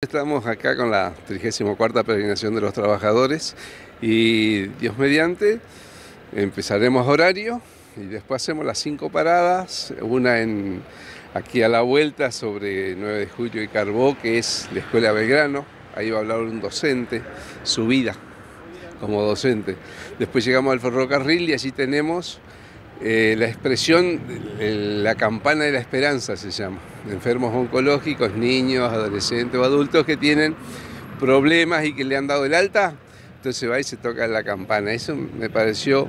Estamos acá con la 34 peregrinación de los trabajadores y Dios mediante empezaremos horario y después hacemos las cinco paradas, una en aquí a la vuelta sobre 9 de julio y Carbó, que es la Escuela Belgrano, ahí va a hablar un docente, su vida como docente. Después llegamos al ferrocarril y allí tenemos eh, la expresión, la campana de la esperanza se llama. Enfermos oncológicos, niños, adolescentes o adultos que tienen problemas y que le han dado el alta, entonces va y se toca la campana. Eso me pareció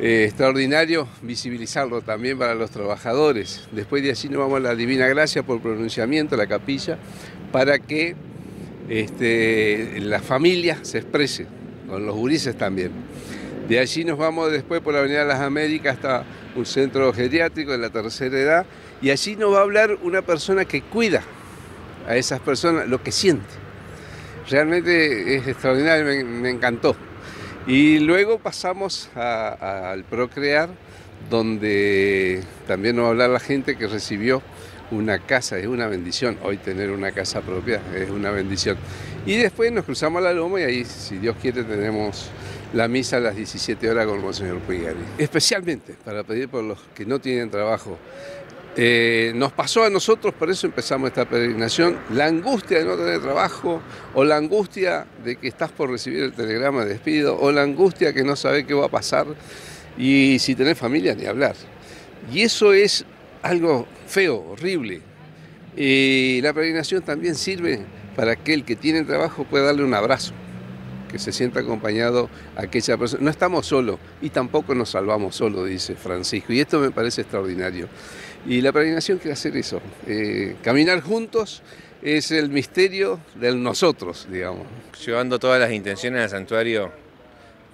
eh, extraordinario visibilizarlo también para los trabajadores. Después de allí nos vamos a la Divina Gracia por pronunciamiento, la capilla, para que este, la familia se exprese, con los gurises también. De allí nos vamos después por la Avenida de las Américas hasta un centro geriátrico de la tercera edad y allí nos va a hablar una persona que cuida a esas personas lo que siente. Realmente es extraordinario, me, encantó. Y luego pasamos al Procrear, donde también nos va a hablar la gente que recibió una casa, es una bendición. Hoy tener una casa propia es una bendición. Y después nos cruzamos a la Loma y ahí, si Dios quiere, tenemos la misa a las 17 horas con el Monseñor Puigari. Especialmente para pedir por los que no tienen trabajo. Eh, nos pasó a nosotros, por eso empezamos esta peregrinación, la angustia de no tener trabajo, o la angustia de que estás por recibir el telegrama de despido, o la angustia que no sabes qué va a pasar, y si tenés familia, ni hablar. Y eso es algo feo, horrible. Y la peregrinación también sirve para que el que tiene trabajo pueda darle un abrazo que se sienta acompañado a aquella persona. No estamos solos y tampoco nos salvamos solos, dice Francisco, y esto me parece extraordinario. Y la peregrinación quiere hacer eso, eh, caminar juntos es el misterio del nosotros, digamos. Llevando todas las intenciones al santuario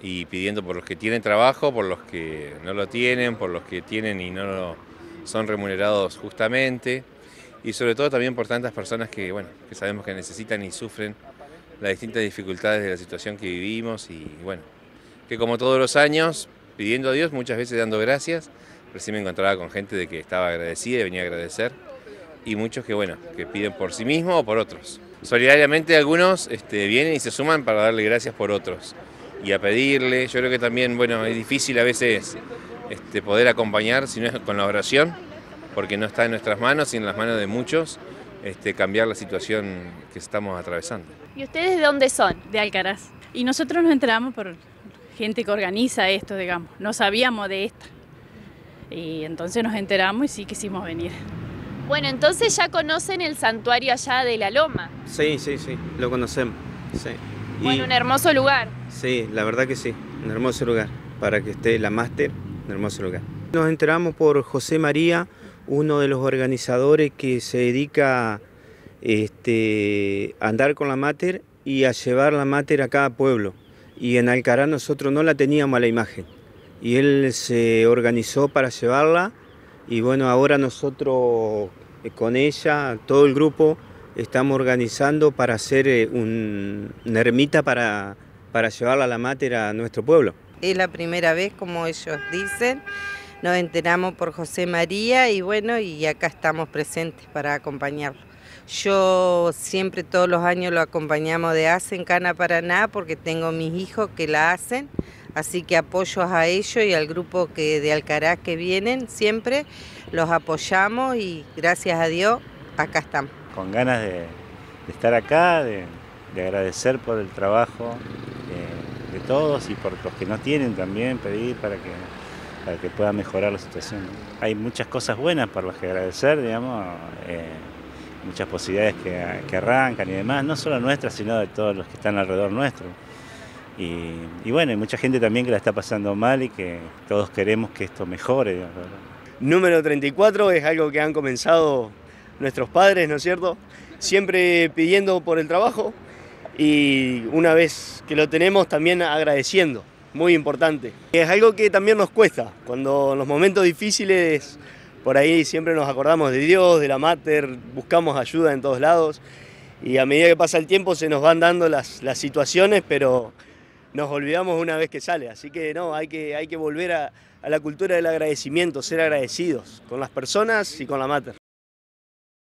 y pidiendo por los que tienen trabajo, por los que no lo tienen, por los que tienen y no son remunerados justamente, y sobre todo también por tantas personas que, bueno, que sabemos que necesitan y sufren las distintas dificultades de la situación que vivimos y bueno, que como todos los años, pidiendo a Dios, muchas veces dando gracias, recién me encontraba con gente de que estaba agradecida y venía a agradecer y muchos que bueno, que piden por sí mismos o por otros. Solidariamente algunos este, vienen y se suman para darle gracias por otros y a pedirle, yo creo que también bueno, es difícil a veces este, poder acompañar si no es con la oración, porque no está en nuestras manos y en las manos de muchos este, cambiar la situación que estamos atravesando. ¿Y ustedes de dónde son? De Alcaraz. Y nosotros nos enteramos por gente que organiza esto, digamos. No sabíamos de esto. Y entonces nos enteramos y sí quisimos venir. Bueno, entonces ya conocen el santuario allá de la Loma. Sí, sí, sí, lo conocemos. Sí. Bueno, un hermoso lugar. Sí, la verdad que sí, un hermoso lugar. Para que esté la máster, un hermoso lugar. Nos enteramos por José María, uno de los organizadores que se dedica este, a andar con la mater y a llevar la mater a cada pueblo. Y en Alcará nosotros no la teníamos a la imagen. Y él se organizó para llevarla y bueno, ahora nosotros eh, con ella, todo el grupo, estamos organizando para hacer eh, un, una ermita para, para llevarla a la mater a nuestro pueblo. Es la primera vez, como ellos dicen, nos enteramos por José María y bueno, y acá estamos presentes para acompañarlo. Yo siempre todos los años lo acompañamos de Hacen Cana Paraná porque tengo mis hijos que la hacen, así que apoyo a ellos y al grupo que de Alcaraz que vienen siempre, los apoyamos y gracias a Dios acá estamos. Con ganas de, estar acá, de, agradecer por el trabajo de, de todos y por los que no tienen también, pedir para que para que pueda mejorar la situación. Hay muchas cosas buenas por las que agradecer, digamos, eh, muchas posibilidades que, arrancan y demás, no solo nuestras, sino de todos los que están alrededor nuestro. Y, bueno, hay mucha gente también que la está pasando mal y que todos queremos que esto mejore. Número 34 es algo que han comenzado nuestros padres, ¿no es cierto? Siempre pidiendo por el trabajo y una vez que lo tenemos también agradeciendo muy importante. Es algo que también nos cuesta, cuando en los momentos difíciles por ahí siempre nos acordamos de Dios, de la Mater, buscamos ayuda en todos lados y a medida que pasa el tiempo se nos van dando las, las situaciones, pero nos olvidamos una vez que sale, así que no, hay que, hay que volver a, a la cultura del agradecimiento, ser agradecidos con las personas y con la Mater.